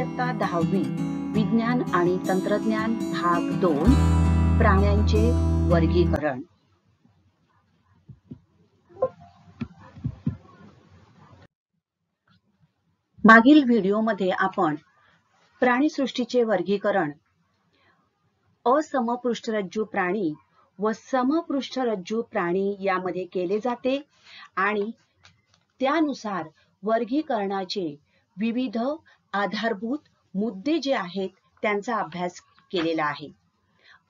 इयत्ता दहावी विज्ञान आणि तंत्रज्ञान भाग दोन प्राण्यांचे वर्गीकरण. मागील व्हिडिओमध्ये आपण प्राणीसृष्टीचे वर्गीकरण असमपृष्ठरज्जू प्राणी व समपृष्ठरज्जू प्राणी यामध्ये केले जाते आणि त्यानुसार वर्गीकरणाचे विविध आधारभूत मुद्दे जे आहेत त्यांचा अभ्यास केलेला आहे.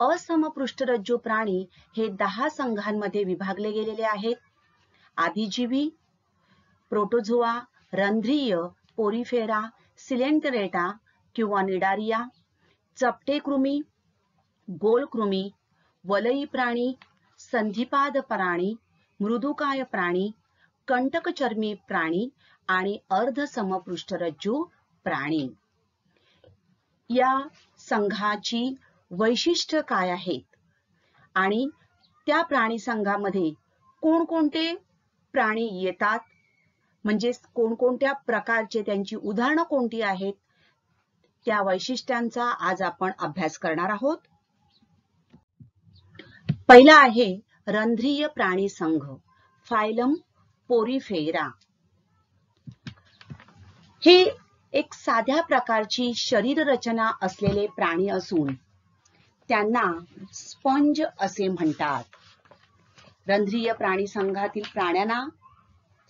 असमपृष्ठरज्जू प्राणी हे दहा संघांमध्ये विभागले गेलेले आहेत. आदिजीवी प्रोटोझोआ रंध्रीय पोरिफेरा सिलेंटरेटा किंवा निडारिया चपटे कृमी गोल कृमी वलयी प्राणी संधिपाद प्राणी मृदुकाय प्राणी कंटकचर्मी प्राणी आणि अर्धसमपृष्ठरज्जू प्राणी. या संघाची वैशिष्ट्य काय आहेत? आणि त्या प्राणी संघामध्ये कोणकोणते प्राणी येतात? म्हणजे कोणकोणत्या प्रकारचे त्यांची उदाहरणं कोणती आहेत? त्या वैशिष्ट्यांचा आज आपण अभ्यास करणार आहोत. पहिला आहे रंध्रीय प्राणी संघ फायलम पोरिफेरा. हे एक साध्या प्रकारची शरीर रचना असलेले प्राणी असून त्यांना स्पंज असे म्हणतात. रंध्रीय प्राणी संघातील प्राण्यांना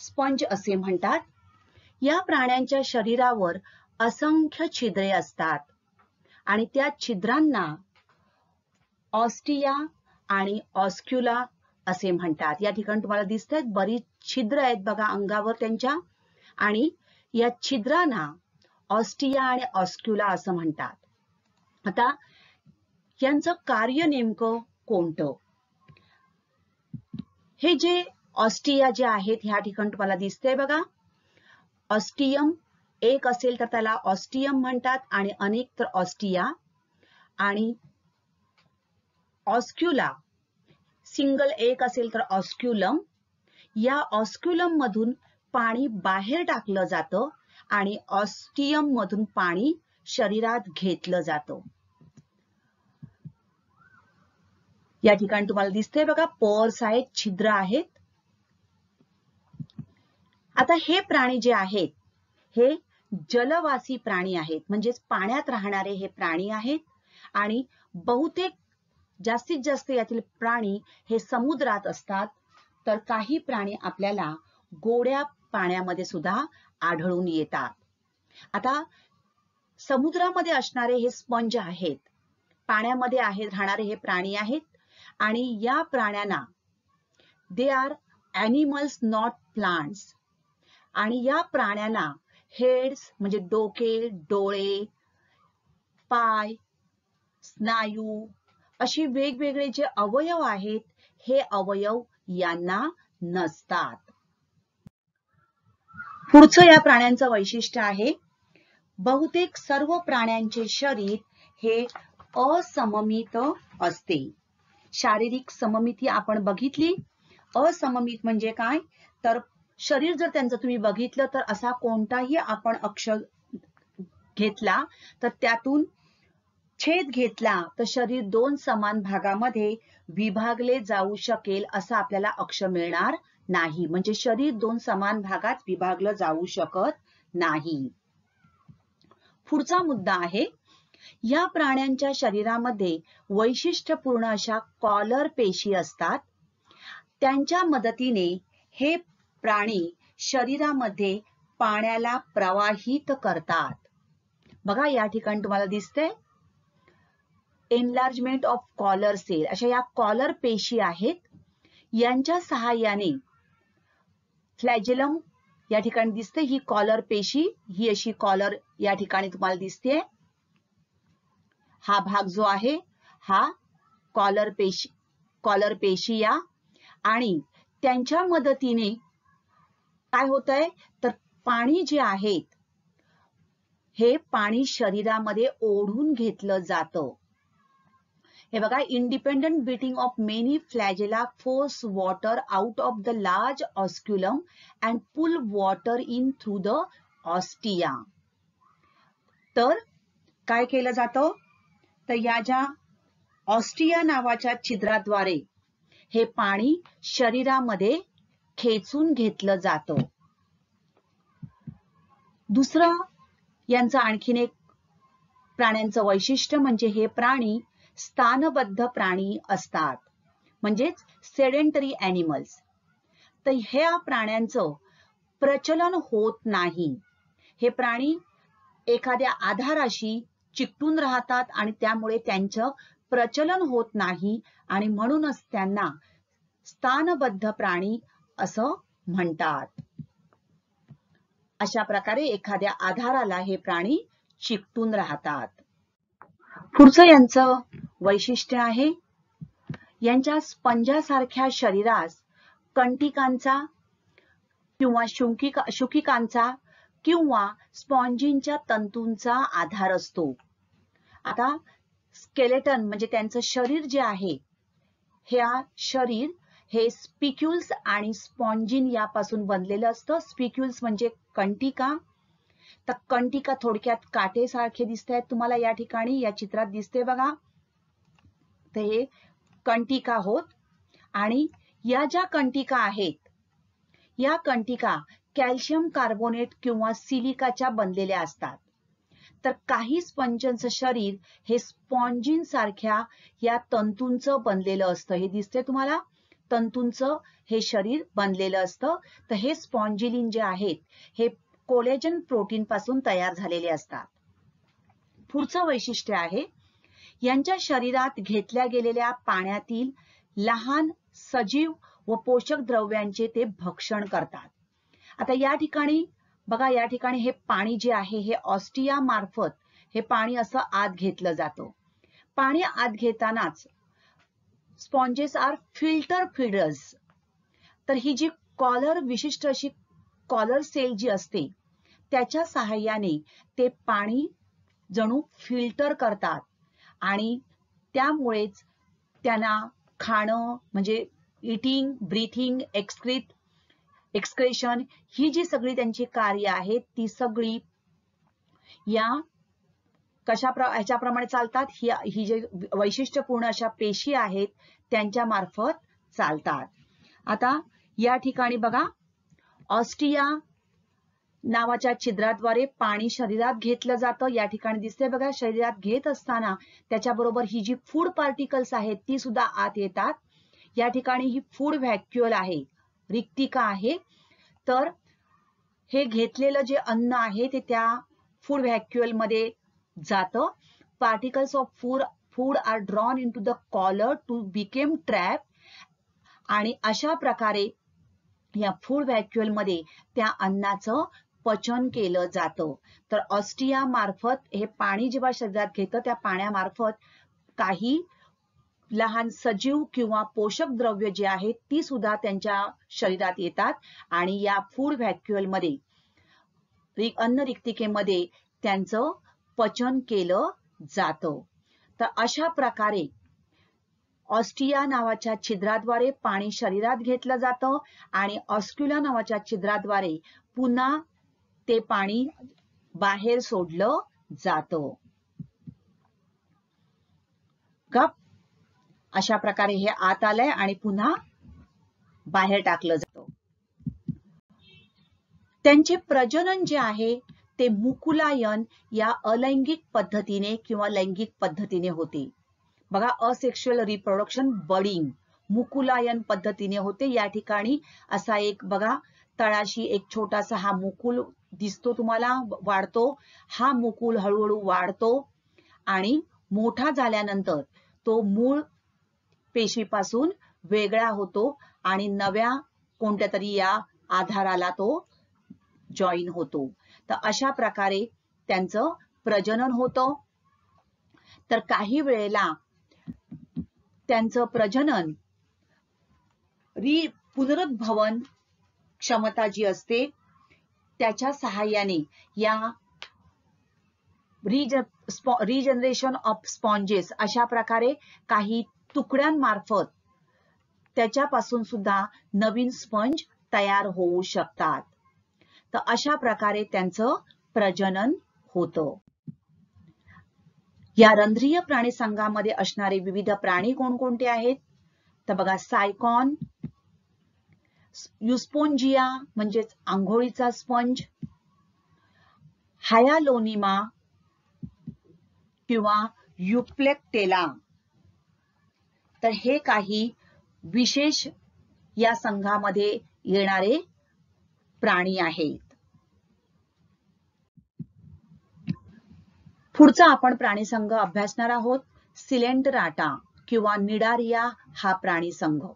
स्पंज असे म्हणतात. या प्राण्यांच्या शरीरावर असंख्य छिद्रे असतात आणि त्या छिद्रांना ऑस्टिया आणि ऑस्क्युला असे म्हणतात. या ठिकाणी तुम्हाला दिसत आहेत बरीच छिद्र आहेत बघा अंगावर त्यांच्या आणि या छिद्रांना ऑस्टिया आणि ऑस्क्युला असं म्हणतात. आता यांचं कार्य नेमकं कोणतं? हे जे ऑस्टिया जे आहेत ह्या ठिकाणी तुम्हाला दिसतंय बघा. ऑस्टियम एक असेल तर त्याला ऑस्टियम म्हणतात आणि अनेक तर ऑस्टिया. आणि ऑस्क्युला सिंगल एक असेल तर ऑस्क्युलम. या ऑस्क्युलम मधून पाणी बाहेर टाकलं जातं. आणि ऑस्टियम मधून पाणी शरीरात घेतलं जातं. या ठिकाणी तुम्हाला दिसतंय बघा पोर्स आहेत छिद्र आहेत. आता हे प्राणी जे आहेत हे जलवासी प्राणी आहेत. म्हणजेच पाण्यात राहणारे हे प्राणी आहेत. आणि बहुतेक जास्तीत जास्त यातील प्राणी हे समुद्रात असतात. तर काही प्राणी आपल्याला गोड्या पाण्यामध्ये सुद्धा आढळून येतात. आता समुद्रामध्ये असणारे हे स्पंज आहेत पाण्यामध्ये आहेत राहणारे हे प्राणी आहेत आणि या प्राण्यांना they are animals not plants आणि या प्राण्यांना हेड्स म्हणजे डोके डोळे पाय स्नायू अशी वेगवेगळे जे अवयव आहेत हे अवयव यांना नसतात. पुढचं या प्राण्यांचं वैशिष्ट्य आहे. बहुतेक सर्व प्राण्यांचे शरीर हे असममित असते. शारीरिक सममिती आपण बघितली. असममित म्हणजे काय? तर शरीर जर त्यांचं तुम्ही बघितलं तर असा कोणताही आपण अक्ष घेतला तर त्यातून छेद घेतला तर शरीर दोन समान भागामध्ये विभागले जाऊ शकेल असं आपल्याला अक्ष मिळणार नाही. म्हणजे शरीर दोन समान भागात विभागलं जाऊ शकत नाही. पुढचा मुद्दा आहे या प्राण्यांच्या शरीरामध्ये वैशिष्ट्यपूर्ण अशा कॉलर पेशी असतात. त्यांच्या मदतीने हे प्राणी शरीरामध्ये पाण्याला प्रवाहित करतात. बघा या ठिकाणी तुम्हाला दिसते एनलार्जमेंट ऑफ कॉलर सेल अशा या कॉलर पेशी आहेत. यांच्या सहाय्याने फ्लॅजेलम या ठिकाणी दिसते. ही कॉलर पेशी ही अशी कॉलर या ठिकाणी तुम्हाला दिसते. हा भाग जो आहे हा कॉलर पेशी कॉलर पेशी या. आणि त्यांच्या मदतीने काय होत आहे तर पाणी जे आहेत हे पाणी शरीरामध्ये ओढून घेतलं जातं. हे बघा independent beating of many flagella force water out of the large osculum and pull water in through the ostia तर काय केलं जातं? तर या ज्या ऑस्ट्रिया नावाच्या छिद्राद्वारे हे पाणी शरीरामध्ये खेचून घेतलं जातं. दुसरं यांचं आणखीन एक प्राण्यांचं वैशिष्ट्य म्हणजे हे प्राणी स्थानबद्ध प्राणी असतात. म्हणजेच सेडेंटरी अॅनिमल्स तर ह्या प्राण्यांचं प्रचलन होत नाही. हे प्राणी एखाद्या आधाराशी चिकटून राहतात आणि त्यामुळे त्यांचं प्रचलन होत नाही आणि म्हणूनच त्यांना स्थानबद्ध प्राणी असं म्हणतात. अशा प्रकारे एखाद्या आधाराला हे प्राणी चिकटून राहतात. पुढचं यांचं वैशिष्ट्य आहे यांच्या स्पंजासारख्या शरीरास कंटिकांचा किंवा शुंकिका शुकिकांचा किंवा स्पॉन्जिनच्या तंतूंचा आधार असतो. आता स्केलेटन म्हणजे त्यांचं शरीर जे आहे ह्या शरीर हे स्पिक्युल्स आणि स्पॉन्जिन यापासून बनलेलं असतं. स्पिक्युल्स म्हणजे कंटिका तर कंटिका थोडक्यात काटेसारखे दिसत आहेत तुम्हाला या ठिकाणी या चित्रात दिसते बघा. तर हे कंटिका होत. आणि या ज्या कंटिका आहेत या कंटिका कॅल्शियम कार्बोनेट किंवा सिलिकाच्या बनलेल्या असतात. तर काही स्पंजनचं शरीर हे स्पॉन्जिन सारख्या या तंतूंचं बनलेलं असतं. हे दिसते तुम्हाला? तंतूंचं हे शरीर बनलेलं असतं. तर हे स्पॉन्जिलिन जे आहेत हे कोलेजन प्रोटीन पासून तयार झालेले असतात. पुढचं वैशिष्ट्य आहे यांच्या शरीरात घेतल्या गेलेल्या पाण्यातील लहान सजीव व पोषक द्रव्यांचे ते भक्षण करतात. आता या ठिकाणी बघा या ठिकाणी हे पाणी जे आहे हे ऑस्ट्रिया मार्फत हे पाणी असं आत घेतलं जातं. पाणी आत घेतानाच स्पॉन्जेस आर फिल्टर फिडर्स. तर ही जी कॉलर विशिष्ट अशी कॉलर सेल जी असते त्याच्या सहाय्याने ते पाणी जणू फिल्टर करतात. आणि त्यामुळेच त्यांना खाणं म्हणजे इटिंग ब्रीथिंग एक्सक्रीट एक्सक्रेशन ही जी सगळी त्यांची कार्य आहेत ती सगळी या कशा ह्याच्याप्रमाणे चालतात ही ही जे वैशिष्ट्यपूर्ण अशा पेशी आहेत त्यांच्या मार्फत चालतात. आता या ठिकाणी बघा ऑस्ट्रिया नावाच्या छिद्राद्वारे पाणी शरीरात घेतलं जातं. या ठिकाणी दिसते बघा शरीरात घेत असताना त्याच्याबरोबर ही जी फूड पार्टिकल्स आहेत ती सुद्धा आत येतात. या ठिकाणी ही फूड व्हॅक्युअल आहे रिक्तिका आहे. तर हे घेतलेलं जे अन्न आहे ते त्या फूड व्हॅक्युअलमध्ये जातं. Particles of food food are drawn in to the collar to became trap. आणि अशा प्रकारे या फूड व्हॅक्युअलमध्ये त्या अन्नाचं पचन केलं जातं. तर ऑस्ट्रिया मार्फत हे पाणी जेव्हा शरीरात घेतं त्या पाण्यामार्फत काही लहान सजीव किंवा पोषक द्रव्य जे आहेत ती सुद्धा त्यांच्या शरीरात येतात आणि या फूड व्हॅक्युअलमध्ये अन्न रिक्तिकेमध्ये त्यांचं पचन केलं जातं. तर अशा प्रकारे ऑस्ट्रिया नावाच्या छिद्राद्वारे पाणी शरीरात घेतलं जातं आणि ऑस्क्युला नावाच्या छिद्राद्वारे पुन्हा ते पाणी बाहेर सोडलं जातं. गप. अशा प्रकारे हे आत आलंय आणि पुन्हा बाहेर टाकलं जातं. त्यांचे प्रजनन जे आहे ते मुकुलायन या अलैंगिक पद्धतीने किंवा लैंगिक पद्धतीने होते. बघा असेक्शुअल रिप्रोडक्शन बडिंग मुकुलायन पद्धतीने होते. या ठिकाणी असा एक बघा तळाशी एक छोटासा हा मुकुल दिसतो तुम्हाला वाढतो. हा मुकुल हळूहळू वाढतो आणि मोठा झाल्यानंतर तो मूळ पेशीपासून वेगळा होतो आणि नव्या कोणत्या तरी या आधाराला तो जॉईन होतो. तर अशा प्रकारे त्यांचं प्रजनन होतं. तर काही वेळेला त्यांचं प्रजनन रि पुनरुद्भवन क्षमता जी असते त्याच्या सहाय्याने या रिजनरेशन ऑफ स्पॉन्जेस अशा प्रकारे काही तुकड्यांमार्फत त्याच्यापासून सुद्धा नवीन स्पंज तयार होऊ शकतात. तर अशा प्रकारे त्यांचं प्रजनन होतं. या रंध्रीय प्राणी संघामध्ये असणारे विविध प्राणी कोणकोणते आहेत? तर बघा सायकॉन युस्पोंजिया म्हणजेच आंघोळीचा स्पंज हायालोनिमा किंवा युप्लेक्टेला. तर हे काही विशेष या संघामध्ये येणारे प्राणी आहेत. पुढचा आपण प्राणी संघ अभ्यासणार आहोत सिलेंटराटा किंवा निडारिया हा प्राणी संघ.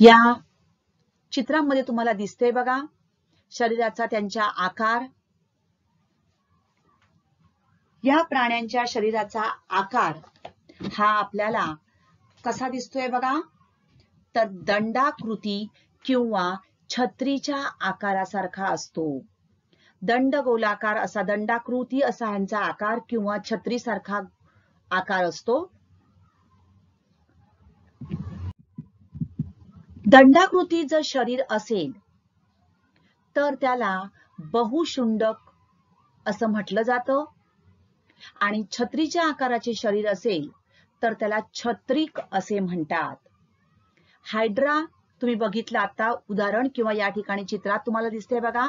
या चित्रामध्ये तुम्हाला दिसतंय बघा. शरीराचा त्यांच्या आकार. या प्राण्यांच्या शरीराचा आकार हा आपल्याला कसा दिसतोय बघा? तर दंडाकृती किंवा छत्रीच्या आकारासारखा असतो. दंड गोलाकार असा दंडाकृती असा यांचा आकार किंवा छत्रीसारखा आकार असतो. दंडाकृती जर शरीर असेल तर त्याला बहुशुंडक असं म्हटलं जातं. आणि छत्रीच्या आकाराचे शरीर असेल तर त्याला छत्रिक असे म्हणतात. हायड्रा तुम्ही बघितलं आता उदाहरण किंवा या ठिकाणी चित्रात तुम्हाला दिसते बघा.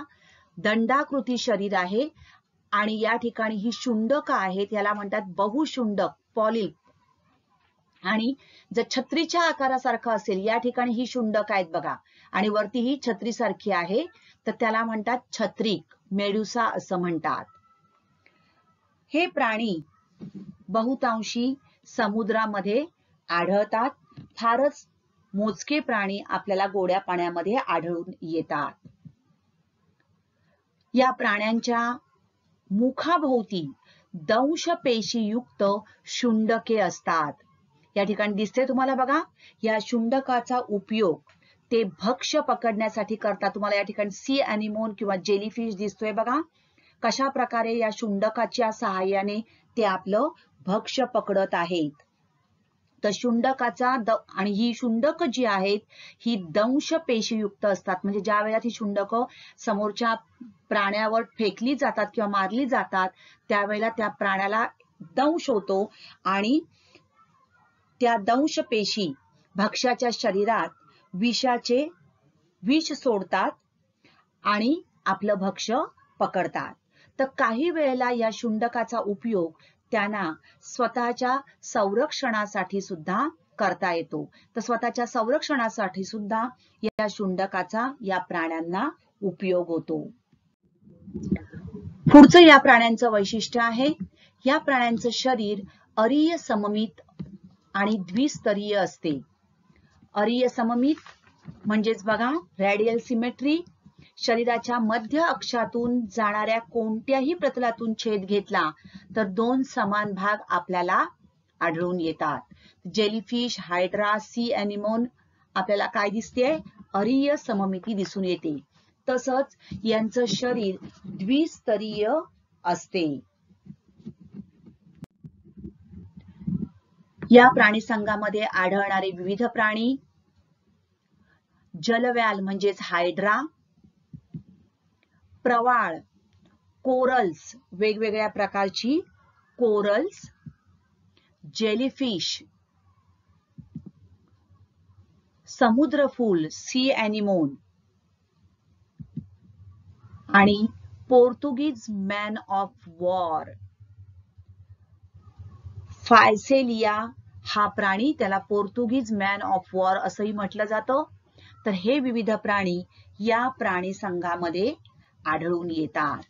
दंडाकृती शरीर आहे आणि या ठिकाणी ही शुंडक आहेत याला म्हणतात बहुशुंडक पॉलिप आणि जर छत्रीच्या आकारासारखं असेल या ठिकाणी ही शुंडक आहेत बघा. आणि वरती ही छत्रीसारखी आहे. तर त्याला म्हणतात छत्रिक मेडुसा असं म्हणतात. हे प्राणी बहुतांशी समुद्रामध्ये आढळतात. फारच मोजके प्राणी आपल्याला गोड्या पाण्यामध्ये आढळून येतात. या प्राण्यांच्या मुखाभोवती दंश पेशीयुक्त शुंडके असतात. या ठिकाणी दिसते तुम्हाला बघा या शुंडकाचा उपयोग ते भक्ष्य पकडण्यासाठी करतात. तुम्हाला या ठिकाणी सी अॅनिमोन किंवा जेलीफिश दिसतोय बघा. कशा प्रकारे या शुंडकाच्या सहाय्याने ते आपलं भक्ष्य पकडत आहेत. तर शुंडकाचा द आणि ही शुंडक जी आहेत ही दंश पेशीयुक्त असतात. म्हणजे ज्या वेळेला ही शुंडक समोरच्या प्राण्यावर फेकली जातात किंवा मारली जातात त्यावेळेला त्या प्राण्याला दंश होतो आणि त्या दंश पेशी भक्ष्याच्या शरीरात विषाचे विष सोडतात आणि आपलं भक्ष पकडतात. तर काही वेळेला या शुंडकाचा उपयोग त्यांना स्वतःच्या संरक्षणासाठी सुद्धा करता येतो. तर स्वतःच्या संरक्षणासाठी सुद्धा या शुंडकाचा या प्राण्यांना उपयोग होतो. पुढचं या प्राण्यांचं वैशिष्ट्य आहे. या प्राण्यांचं शरीर अरिय सममित आणि द्विस्तरीय असते. अरिय सममित म्हणजेच बघा रॅडियल सिमेट्री शरीराच्या मध्य अक्षातून जाणाऱ्या कोणत्याही प्रतलातून छेद घेतला तर दोन समान भाग आपल्याला आढळून येतात. जेलीफिश हायड्रा सी अॅनिमोन आपल्याला काय दिसते अरिय सममिती दिसून येते. तसंच यांचं शरीर द्विस्तरीय असते. या प्राणी संघामध्ये आढळणारे विविध प्राणी जलव्याल म्हणजेच हायड्रा प्रवाळ कोरल्स वेगवेगळ्या प्रकारची कोरल्स जेलीफिश समुद्रफूल सी अॅनिमोन आणि Portuguese man of war Physalia हा प्राणी त्याला पोर्तुगीज मॅन ऑफ वॉर असंही म्हटलं जातं. तर हे विविध प्राणी या प्राणी संघामध्ये आढळून येतात.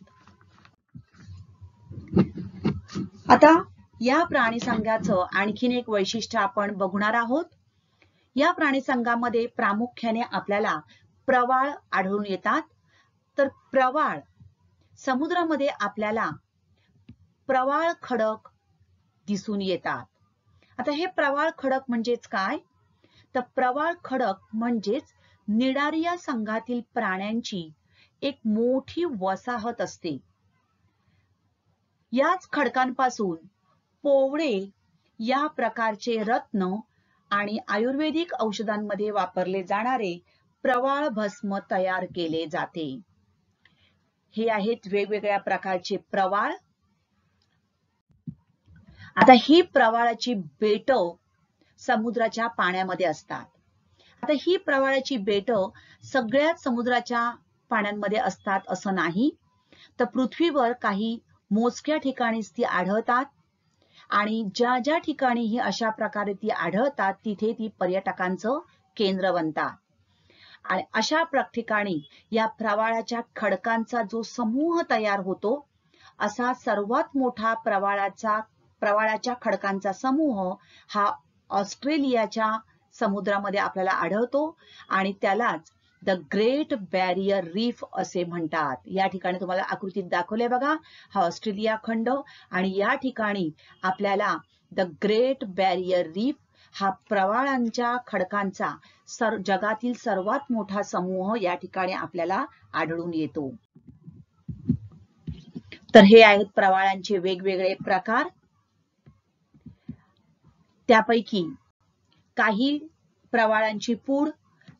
आता या प्राणी संघाचं आणखीन एक वैशिष्ट्य आपण बघणार आहोत. या प्राणी संघामध्ये प्रामुख्याने आपल्याला प्रवाळ आढळून येतात. तर प्रवाळ समुद्रामध्ये आपल्याला प्रवाळ खडक दिसून येतात. आता हे प्रवाळ खडक म्हणजेच काय? तर प्रवाळ खडक म्हणजेच निडारिया संघातील प्राण्यांची एक मोठी वसाहत असते. याच खडकांपासून पोवळे या प्रकारचे रत्न आणि आयुर्वेदिक औषधांमध्ये वापरले जाणारे प्रवाळ भस्म तयार केले जाते. हे आहेत वेगवेगळ्या प्रकारचे प्रवाळ आता ही प्रवाळाची बेट समुद्राच्या पाण्यामध्ये असतात. आता ही प्रवाळाची बेट सगळ्याच समुद्राच्या पाण्यांमध्ये असतात असं नाही. तर पृथ्वीवर काही मोजक्या ठिकाणीच ती आढळतात आणि ज्या ज्या ठिकाणी ही अशा प्रकारे ती आढळतात तिथे ती पर्यटकांचं केंद्र बनतात. आणि अशा ठिकाणी या प्रवाळाच्या खडकांचा जो समूह तयार होतो असा सर्वात मोठा प्रवाळाचा प्रवाळाच्या खडकांचा समूह हा ऑस्ट्रेलियाच्या समुद्रामध्ये आपल्याला आढळतो आणि त्यालाच द ग्रेट बॅरियर रीफ असे म्हणतात. या ठिकाणी तुम्हाला आकृतीत दाखवले बघा हा ऑस्ट्रेलिया खंड आणि या ठिकाणी आपल्याला द ग्रेट बॅरियर रीफ हा प्रवाळांच्या खडकांचा सर जगातील सर्वात मोठा समूह या ठिकाणी आपल्याला आढळून येतो. तर हे आहेत प्रवाळांचे वेगवेगळे प्रकार. त्यापैकी काही प्रवाळांची पूड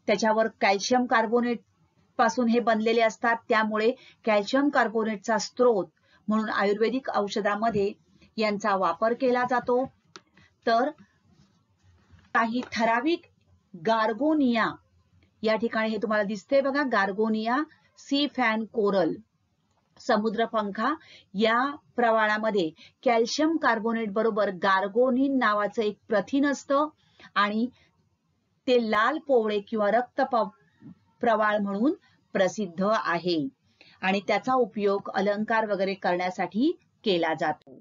त्याच्यावर कॅल्शियम कार्बोनेटपासून हे बनलेले असतात. त्यामुळे कॅल्शियम कार्बोनेटचा स्त्रोत म्हणून आयुर्वेदिक औषधामध्ये यांचा वापर केला जातो. तर काही ठराविक गार्गोनिया या ठिकाणी हे तुम्हाला दिसते बघा. Gorgonia sea fan coral. समुद्रपंखा या प्रवाळामध्ये कॅल्शियम कार्बोनेट बरोबर गार्गोनिन नावाचं एक प्रथिन असतं आणि ते लाल पोवळे किंवा रक्त प्रवाळ म्हणून प्रसिद्ध आहे. आणि त्याचा उपयोग अलंकार वगैरे करण्यासाठी केला जातो.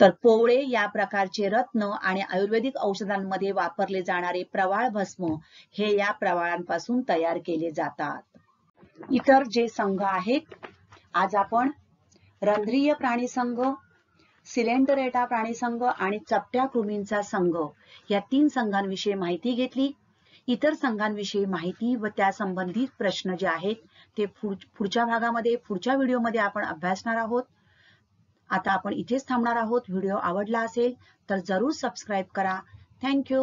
तर पोवळे या प्रकारचे रत्न आणि आयुर्वेदिक औषधांमध्ये वापरले जाणारे प्रवाळ भस्म हे या प्रवाळांपासून तयार केले जातात. इतर जे संघ आहेत आज आपण रंध्रीय प्राणी संघ सिलेंडरेटा प्राणी संघ आणि चपट्या कृमींचा संघ या तीन संघांविषयी माहिती घेतली. इतर संघांविषयी माहिती व त्या संबंधित प्रश्न जे आहेत ते पुढच्या भागामध्ये पुढच्या व्हिडिओमध्ये आपण अभ्यासणार आहोत. आता आपण इथेच थांबणार आहोत. व्हिडिओ आवडला असेल तर जरूर सबस्क्राईब करा. थँक्यू